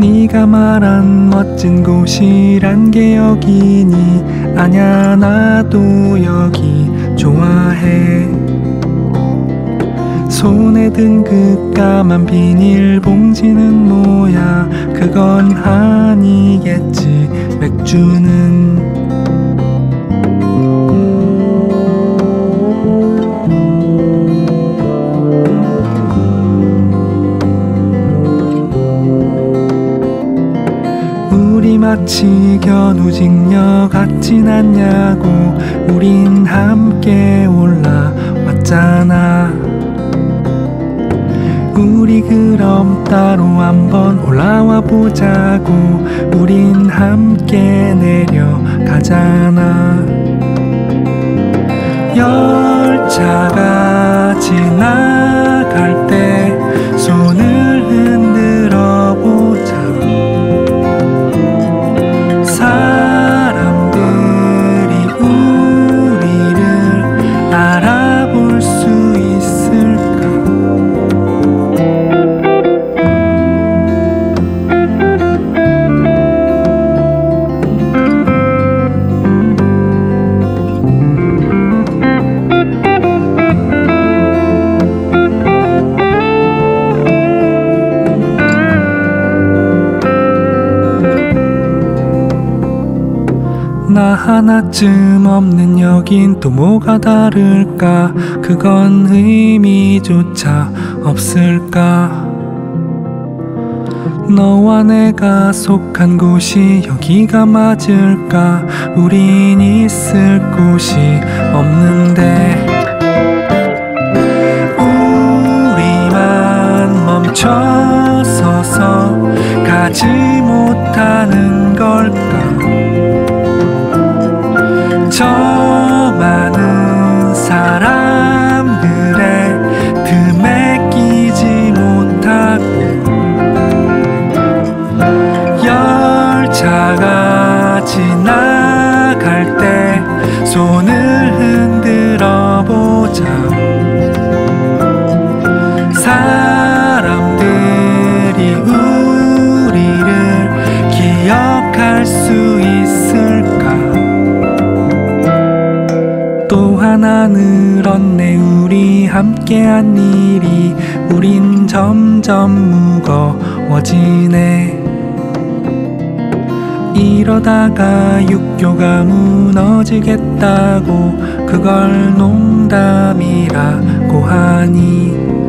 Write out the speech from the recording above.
네가 말한 멋진 곳이란 게 여기니 아냐 나도 여기 좋아해. 손에 든 그 까만 비닐봉지는 뭐야? 그건 아니겠지. 맥주는 마치 견우직녀 같진 않냐고 우린 함께 올라왔잖아. 우리 그럼 따로 한번 올라와 보자고 우린 함께 내려가잖아 하나쯤 없는 여긴 또 뭐가 다를까? 그건 의미조차 없을까? 너와 내가 속한 곳이 여기가 맞을까? 우린 있을 곳이 없는데 또 하나 늘었네 우리 함께한 일이 우린 점점 무거워지네. 이러다가 육교가 무너지겠다고 그걸 농담이라고 하니